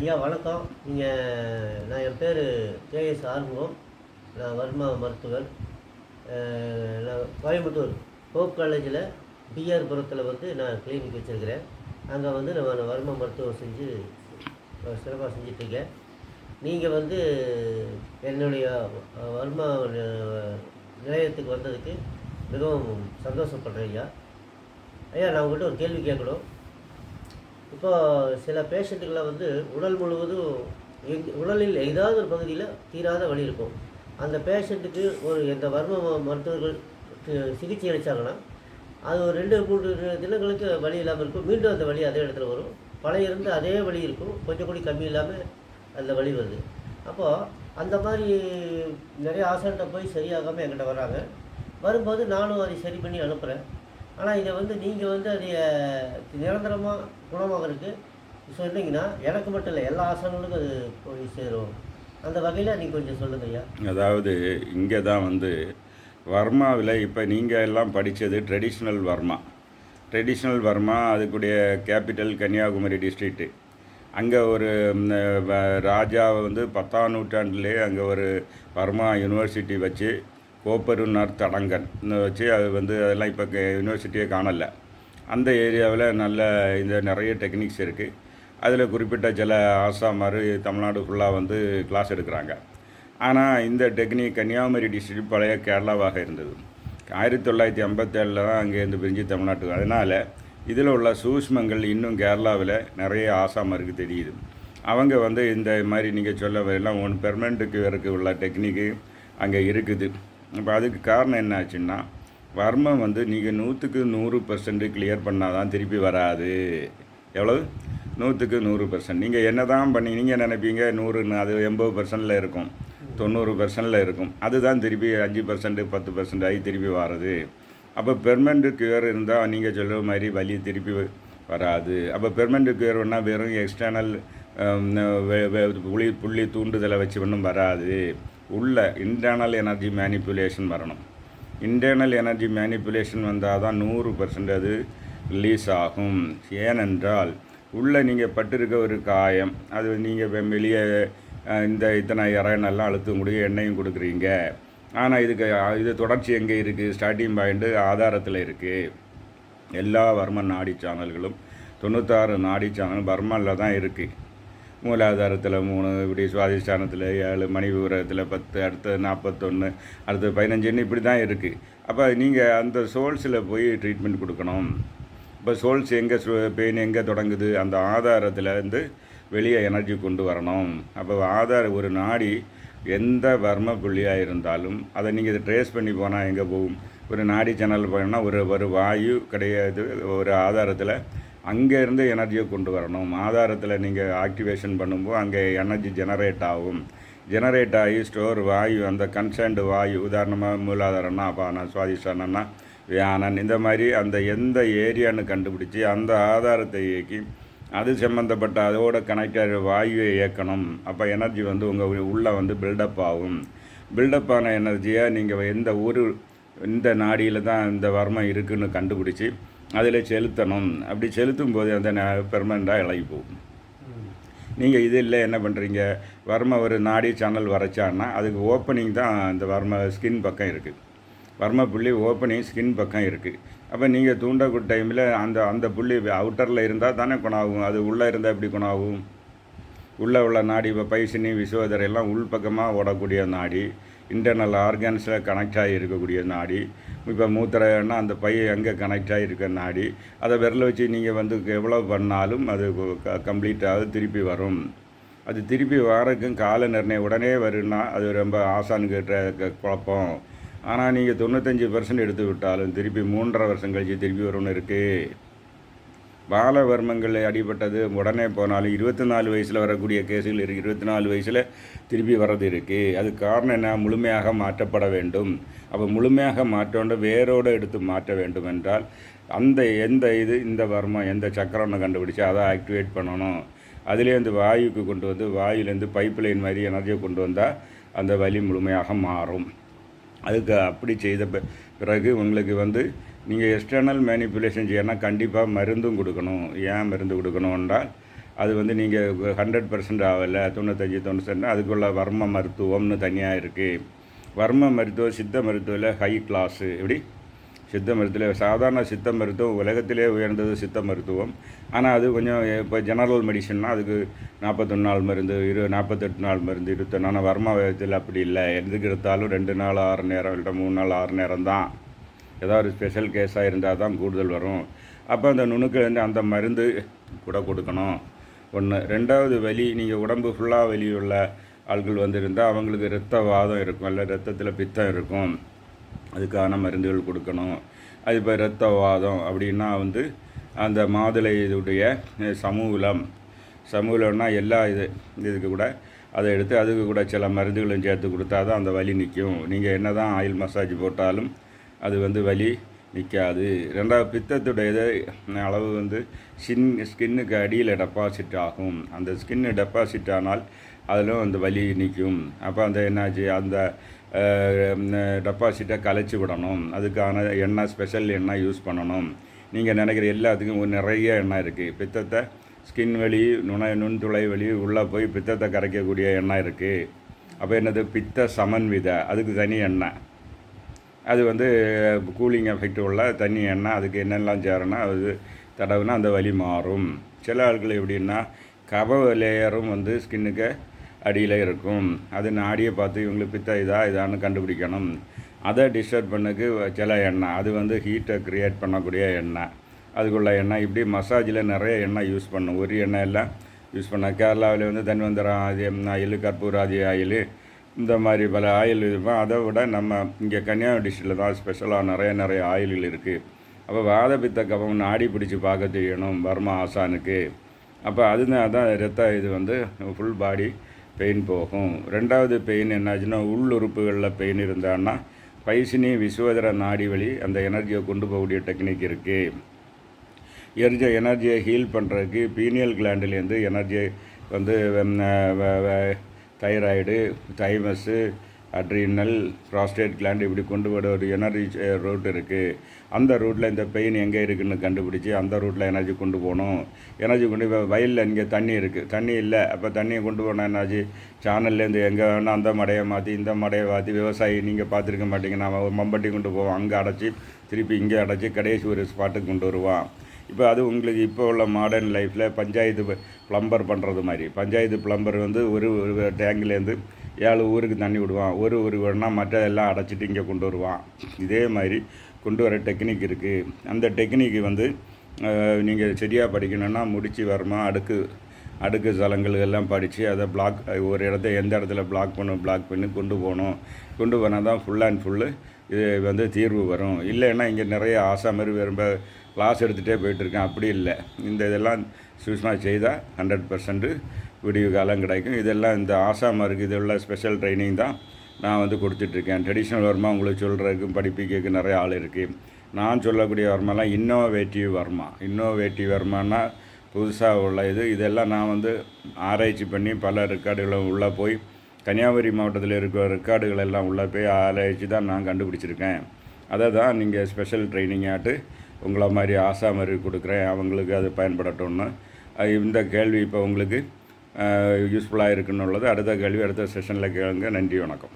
ஐயா வணக்கம். நீங்கள் நான் என் பேர் கேஎஸ் ஆறுமுகம். நான் வர்மா மருத்துவர். நான் கோயம்புத்தூர் ஹோப் காலேஜில் பிஆர் புரத்தில் வந்து நான் கிளினிக் வச்சுருக்கிறேன். அங்கே வந்து நான் வர்மா மருத்துவம் செஞ்சு சிறப்பாக செஞ்சிட்ருக்கேன் நீங்கள் வந்து என்னுடைய வர்மா நிலையத்துக்கு வந்ததுக்கு மிகவும் சந்தோஷப்படுறேன் ஐயா. ஐயா நான் உங்கள்கிட்ட ஒரு கேள்வி கேட்கணும். இப்போ சில பேஷண்ட்டுகளை வந்து உடல் முழுவதும் எங் உடலில் ஏதாவது ஒரு பகுதியில் தீராத வழி இருக்கும். அந்த பேஷண்ட்டுக்கு ஒரு எந்த வர்ம மருத்துவர்கள் சிகிச்சை அளித்தாங்கன்னா அது ஒரு ரெண்டு மூன்று தினங்களுக்கு வழி இல்லாமல் இருக்கும். மீண்டும் அந்த வழி அதே இடத்துல வரும். பழைய இருந்து அதே வழி இருக்கும். கொஞ்சம் கூட கம்மி இல்லாமல் அந்த வழி வருது. அப்போது அந்த மாதிரி நிறைய ஆசான்கிட்ட போய் சரியாகாமல் என்கிட்ட வராங்க வரும்போது நானும் அதை சரி பண்ணி அனுப்புகிறேன் ஆனால் இதை வந்து நீங்கள் வந்து அதைய நிரந்தரமாக குணமாகிறதுக்கு சொன்னீங்கன்னா எனக்கு மட்டும் இல்லை எல்லா ஆசனங்களுக்கும் அது போய் சேரும். அந்த வகையில் நீங்கள் கொஞ்சம் சொல்லுங்க ஐயா. அதாவது இங்கே தான் வந்து வர்மாவில் இப்போ நீங்கள் எல்லாம் படித்தது ட்ரெடிஷ்னல் வர்மா. ட்ரெடிஷ்னல் வர்மா அதுக்குடைய கேபிட்டல் கன்னியாகுமரி டிஸ்ட்ரிக்ட்டு அங்கே ஒரு ராஜா வந்து பத்தாம் நூற்றாண்டுலேயே அங்கே ஒரு வர்மா யூனிவர்சிட்டி வச்சு கோப்பருனார் தடங்கன். வச்சு அது வந்து அதெல்லாம் இப்போ யூனிவர்சிட்டியே காணலை. அந்த ஏரியாவில் நல்ல இந்த நிறைய டெக்னிக்ஸ் இருக்குது அதில் குறிப்பிட்ட சில ஆசாமார் தமிழ்நாடு ஃபுல்லாக வந்து கிளாஸ் எடுக்கிறாங்க. ஆனால் இந்த டெக்னிக் கன்னியாகுமரி டிஸ்ட்ரிக்ட் பழைய கேரளாவாக இருந்தது. ஆயிரத்தி தொள்ளாயிரத்தி ஐம்பத்தேழில் தான் அங்கேருந்து பிரிஞ்சு தமிழ்நாட்டுக்கு. அதனால் இதில் உள்ள சூஷ்மங்கள் இன்னும் கேரளாவில் நிறைய ஆசாமருக்கு தெரியுது. அவங்க வந்து இந்த மாதிரி நீங்கள் சொல்ல எல்லாம் ஒன் பெர்மனண்ட்டுக்கு வரைக்கும் உள்ள டெக்னிக்கு அங்கே இருக்குது. இப்போ அதுக்கு காரணம் என்ன ஆச்சுன்னா வர்மம் வந்து நீங்கள் நூற்றுக்கு நூறு பர்சன்ட் கிளியர் பண்ணால் தான் திருப்பி வராது. எவ்வளவு? நூற்றுக்கு நூறு பர்சன்ட் நீங்கள் என்ன தான் பண்ணி நீங்கள் நினைப்பீங்க? நூறுன்னு அது எண்பது பர்சன்டில் இருக்கும். தொண்ணூறு பர்சன்டில் இருக்கும். அதுதான் திருப்பி அஞ்சு பர்சன்ட் பத்து பர்சன்ட் ஆகி திருப்பி வர்றது. அப்போ பெர்மனண்ட் கியூர் இருந்தால் நீங்கள் சொல்கிற மாதிரி வலி திருப்பி வராது. அப்போ பெர்மனண்ட் கியூர்னா வெறும் எக்ஸ்டர்னல் புள்ளி புள்ளி தூண்டுதலை வச்சு ஒன்றும் வராது. உள்ள இன்டர்னல் எனர்ஜி மேனிப்புலேஷன் வரணும். இன்டர்னல் எனர்ஜி மேனிப்புலேஷன் வந்தால் தான் நூறு பர்சன்ட் அது ரிலீஸ் ஆகும். ஏனென்றால் உள்ளே நீங்கள் பட்டிருக்க ஒரு காயம் அது நீங்கள் வெளியே இந்த இத்தனை இறையனெல்லாம் அழுத்தம் கொடுக்க எண்ணெயும் கொடுக்குறீங்க. ஆனால் இதுக்கு இது தொடர்ச்சி எங்கே இருக்குது ஸ்டார்டிங் பாயிண்ட்டு ஆதாரத்தில் இருக்குது எல்லா வர்ம நாடி சேனல்களும் தொண்ணூத்தாறு நாடி சேனல் பர்மாவில் தான் இருக்குது மூலாதாரத்தில் மூணு இப்படி சுவாதிஷ்டானத்தில் ஏழு மணி விவரத்தில் பத்து அடுத்தது நாற்பத்தொன்று அடுத்தது பதினஞ்சுன்னு இப்படி தான் இருக்குது அப்போ நீங்கள் அந்த சோல்ஸில் போய் ட்ரீட்மெண்ட் கொடுக்கணும். இப்போ சோல்ஸ் எங்கே பெயின் எங்கே தொடங்குது அந்த ஆதாரத்தில் இருந்து வெளியே எனர்ஜி கொண்டு வரணும். அப்போ ஆதார ஒரு நாடி எந்த வர்ம புள்ளியாக இருந்தாலும் அதை நீங்கள் ட்ரேஸ் பண்ணி போனால் எங்கே போகும்? ஒரு நாடி சேனல் போனோம்னா ஒரு ஒரு வாயு கிடையாது ஒரு ஆதாரத்தில் அங்கேருந்து எனர்ஜியை கொண்டு வரணும். ஆதாரத்தில் நீங்கள் ஆக்டிவேஷன் பண்ணும்போது அங்கே எனர்ஜி ஜெனரேட் ஆகும். ஜெனரேட் ஆகி ஸ்டோர் வாயு அந்த கன்சர்ன்டு வாயு உதாரணமாக மூலாதாரம்னா அபானம் சுவாதிஷ்டானம்னா வியானன் இந்த மாதிரி அந்த எந்த ஏரியான்னு கண்டுபிடிச்சி அந்த ஆதாரத்தை இயக்கி அது சம்மந்தப்பட்ட அதோட கனெக்டட் வாயுவை இயக்கணும். அப்போ எனர்ஜி வந்து உங்கள் உள்ளே வந்து பில்டப் ஆகும். பில்டப் ஆன எனர்ஜியை நீங்கள் எந்த ஊர் இந்த நாடியில் தான் இந்த வர்மம் இருக்குதுன்னு கண்டுபிடிச்சி அதில் செலுத்தணும். அப்படி செலுத்தும் போது அந்த பெர்மனண்ட்டாக இழகி போகும். நீங்கள் இது இல்லை என்ன பண்ணுறீங்க வர்ம ஒரு நாடி சேனல் வரைச்சான்னா அதுக்கு ஓப்பனிங் தான் அந்த வர்ம ஸ்கின் பக்கம் இருக்குது வர்ம புள்ளி ஓப்பனிங் ஸ்கின் பக்கம் இருக்குது அப்போ நீங்கள் தூண்டக்கூடிய டைமில் அந்த அந்த புள்ளி அவுட்டரில் இருந்தால் தானே குணாகும். அது உள்ளே இருந்தால் எப்படி குணாகும்? உள்ளே உள்ள நாடி இப்போ பைசினி விசுவதர் எல்லாம் உள்பக்கமாக ஓடக்கூடிய நாடி. இன்டர்னல் ஆர்கன்ஸில் கனெக்ட் ஆகி இருக்கக்கூடிய நாடி. இப்போ மூத்திரன்னா அந்த பை எங்கே கனெக்ட் ஆகி இருக்க நாடி. அதை விரல வச்சு நீங்கள் வந்து எவ்வளோ பண்ணாலும் அது கம்ப்ளீட்டாக திருப்பி வரும். அது திருப்பி வரக்கும் கால நிர்ணயம் உடனே வரும்னா அது ரொம்ப ஆசானுக்கிட்ட குழப்பம். ஆனால் நீங்கள் தொண்ணூத்தஞ்சு பர்சன்ட் எடுத்து விட்டாலும் திருப்பி மூன்றரை வருஷம் கழிச்சு திருப்பி வரும்னு இருக்குது பாலவர்மங்கள் அடிபட்டது. உடனே போனாலும் இருபத்தி நாலு வயசில் வரக்கூடிய கேஸுகள் இருக்குது இருபத்தி நாலு வயசில் திருப்பி வர்றது இருக்குது அது காரணம் என்ன? முழுமையாக மாற்றப்பட வேண்டும். அப்போ முழுமையாக மாற்றோண்டு வேரோடு எடுத்து மாற்ற வேண்டும் என்றால் அந்த எந்த இது இந்த வர்மம் எந்த சக்கரம்னு கண்டுபிடிச்சி அதை ஆக்டிவேட் பண்ணணும். அதுலேருந்து வாயுக்கு கொண்டு வந்து வாயுலேருந்து பைப் லைன் மாதிரி எனர்ஜியை கொண்டு வந்தால் அந்த வலி முழுமையாக மாறும். அதுக்கு அப்படி செய்த பிறகு உங்களுக்கு வந்து நீங்கள் எக்ஸ்டர்னல் மேனிப்புலேஷன் செய்யணும்னா கண்டிப்பாக மருந்தும் கொடுக்கணும். ஏன் மருந்து கொடுக்கணும் அது வந்து நீங்கள் ஹண்ட்ரட் பர்சன்ட் ஆகலை தொண்ணூத்தஞ்சு தொண்ணூத்தஞ்சு அதுக்குள்ள வர்ம மருத்துவம்னு தனியாக இருக்குது வர்ம மருத்துவம் சித்த மருத்துவத்தில் ஹை கிளாஸு எப்படி? சித்த மருத்துவத்தில் சாதாரண சித்த மருத்துவம் உலகத்திலே உயர்ந்தது சித்த மருத்துவம். ஆனால் அது கொஞ்சம் இப்போ ஜெனரல் மெடிசன்னா அதுக்கு நாற்பத்தொன்று நாள் மருந்து இரு நாற்பத்தெட்டு நாள் மருந்து இருபத்தொன்னு ஆனால் வர்மா வேகத்தில் அப்படி இல்லை. எதுக்கு எடுத்தாலும் ரெண்டு நாள் ஆறு நேரம் இல்லை மூணு நாள் ஆறு நேரம் தான் ஏதாவது ஒரு ஸ்பெஷல் கேஸாக இருந்தால் தான் கூடுதல் வரும். அப்போ அந்த நுணுக்கு வந்து அந்த மருந்து கூட கொடுக்கணும். ஒன்று ரெண்டாவது வலி நீங்கள் உடம்பு ஃபுல்லாக வலி உள்ள ஆட்கள் வந்திருந்தால் அவங்களுக்கு இரத்த வாதம் இருக்கும். இல்லை ரத்தத்தில் பித்தம் இருக்கும். அதுக்கான மருந்துகள் கொடுக்கணும். அது இப்போ இரத்த வாதம் அப்படின்னா வந்து அந்த மாதுளை இதுடைய சமூலம் சமூலம்னா எல்லா இது இதுக்கு கூட அதை எடுத்து அதுக்கு கூட சில மருந்துகளும் சேர்த்து கொடுத்தா தான் அந்த வலி நிற்கும் நீங்கள் என்ன தான் ஆயில் மசாஜ் போட்டாலும் அது வந்து வலி நிற்காது ரெண்டாவது பித்தத்துடைய இது அளவு வந்து ஸ்கின் ஸ்கின்னுக்கு அடியில் டெபாசிட் ஆகும். அந்த ஸ்கின்னு டெபாசிட் ஆனால் அதிலும் அந்த வலி நிற்கும் அப்போ அந்த என்னாச்சு? அந்த டெபாசிட்டை கலைச்சி விடணும். அதுக்கான எண்ணெய் ஸ்பெஷல் எண்ணெய் யூஸ் பண்ணணும். நீங்கள் நினைக்கிற எல்லாத்துக்கும் நிறைய எண்ணெய் இருக்குது பித்தத்தை ஸ்கின் வலி நுணை நுண்துளை வலி உள்ளே போய் பித்தத்தை கரைக்கக்கூடிய எண்ணெய் இருக்குது அப்போ என்னது? பித்த சமன்வித அதுக்கு தனி எண்ணெய். அது வந்து கூலிங் எஃபெக்ட் உள்ள தண்ணி எண்ணெய் அதுக்கு என்னெல்லாம் சேரணும் அது தடவுனா அந்த வலி மாறும். சில ஆட்கள் எப்படின்னா கப லேயரும் வந்து ஸ்கின்னுக்கு அடியில் இருக்கும். அது நாடியை பார்த்து இவங்களுக்கு பித்த இதா இதான்னு கண்டுபிடிக்கணும். அதை டிஸ்டர்ப் பண்ணக்கு சில எண்ணெய். அது வந்து ஹீட்டை க்ரியேட் பண்ணக்கூடிய எண்ணெய். அதுக்குள்ள எண்ணெய் இப்படி மசாஜில் நிறைய எண்ணெய் யூஸ் பண்ணும். ஒரு எண்ணெய் எல்லாம் யூஸ் பண்ண கேரளாவில் வந்து தன்வந்தரம் ஆதி ஆயில் கற்பூராதி ஆயில் இந்த மாதிரி பல ஆயில் இருக்கும்? அதை விட நம்ம இங்கே கன்னியாகுமரி டிஸ்ட்ரிக்டில் தான் ஸ்பெஷலாக நிறைய நிறைய ஆயில்கள் இருக்குது அப்போ வாதபித்த கபம் நாடி பிடிச்சி பார்க்க தெரியணும் பர்மா ஆசானுக்கு. அப்போ அதுதான் தான் ரத்த இது வந்து ஃபுல் பாடி பெயின் போகும். ரெண்டாவது பெயின் என்னாச்சுன்னா உள் உறுப்புகளில் பெயின் இருந்தான்னா பைசினி விசுவதர நாடி வழி அந்த எனர்ஜியை கொண்டு போகக்கூடிய டெக்னிக் இருக்குது எரிஞ்ச எனர்ஜியை ஹீல் பண்ணுறதுக்கு பீனியல் கிளாண்டிலேருந்து எனர்ஜியை வந்து thyroid thymus adrenal prostate gland இப்படி கொண்டு வர ஒரு எனர்ஜி ரூட் இருக்குது அந்த ரூட்டில் இந்த பெயின் எங்கே இருக்குன்னு கண்டுபிடிச்சி அந்த ரூட்டில் எனர்ஜி கொண்டு போகணும். எனர்ஜி கொண்டு இப்போ வயலில் இங்கே தண்ணி இருக்குது தண்ணி இல்லை. அப்போ தண்ணியை கொண்டு போனால் என்னாச்சு? சேனல்லேருந்து எங்கே வேணால் அந்த மடையை மாற்றி இந்த மடையை மாற்றி விவசாயி நீங்கள் பார்த்துருக்க மாட்டீங்க. நான் மம்பட்டி கொண்டு போவோம். அங்கே அடைச்சி திருப்பி இங்கே அடைச்சி கடைசி ஒரு ஸ்பாட்டுக்கு கொண்டு வருவான். இப்போ அது உங்களுக்கு இப்போ உள்ள மாடர்ன் லைஃப்பில் பஞ்சாயத்து ப்ளம்பர் பண்ணுறது மாதிரி. பஞ்சாயத்து ப்ளம்பர் வந்து ஒரு ஒரு டேங்க்லேருந்து ஏழு ஊருக்கு தண்ணி விடுவான். ஒரு ஒரு வேணால் மற்ற எல்லாம் அடைச்சிட்டு இங்கே கொண்டு வருவான். இதே மாதிரி கொண்டு வர டெக்னிக் இருக்குது அந்த டெக்னிக்கு வந்து நீங்கள் சரியாக படிக்கணும்னா முடிச்சு வரமா அடுக்கு அடுக்கு தளங்கள் எல்லாம் படித்து அதை பிளாக் ஒரு இடத்த எந்த இடத்துல பிளாக் பண்ணும் பிளாக் பண்ணி கொண்டு போகணும். கொண்டு போனால் தான் ஃபுல் அண்ட் ஃபுல்லு இது வந்து தீர்வு வரும். இல்லைன்னா இங்கே நிறைய ஆசா மாதிரி விரும்ப லாஸ் எடுத்துகிட்டே போயிட்டுருக்கேன் அப்படி இல்லை. இந்த இதெல்லாம் சூஸ்மா செய்தால் ஹண்ட்ரட் பர்சன்ட்டு விடிவு காலம் கிடைக்கும். இதெல்லாம் இந்த ஆசாமருக்கு இது இதெல்லாம் ஸ்பெஷல் ட்ரைனிங் தான் நான் வந்து கொடுத்துட்ருக்கேன் ட்ரெடிஷ்னல் வர்மா உங்களுக்கு சொல்கிறதுக்கு படிப்பிக்கிறதுக்கு நிறைய ஆள் இருக்குது நான் சொல்லக்கூடிய வர்மாலாம் இன்னோவேட்டிவ் வர்மா. இன்னோவேட்டிவ் வர்மானா புதுசாக உள்ள இது இதெல்லாம் நான் வந்து ஆராய்ச்சி பண்ணி பல ரெக்கார்டுகளும் உள்ளே போய் கன்னியாகுமரி மாவட்டத்தில் இருக்கிற ரெக்கார்டுகள் எல்லாம் உள்ளே போய் ஆராய்ச்சி தான் நான் கண்டுபிடிச்சிருக்கேன். அதை தான் நீங்கள் ஸ்பெஷல் ட்ரைனிங்காட்டு உங்களை மாதிரி ஆசா மாதிரி கொடுக்குறேன். அவங்களுக்கு அது பயன்படட்டும்னு. இந்த கேள்வி இப்போ உங்களுக்கு யூஸ்ஃபுல்லாக இருக்குன்னு உள்ளது அடுத்த கேள்வி அடுத்த செஷனில் கேளுங்க. நன்றி வணக்கம்.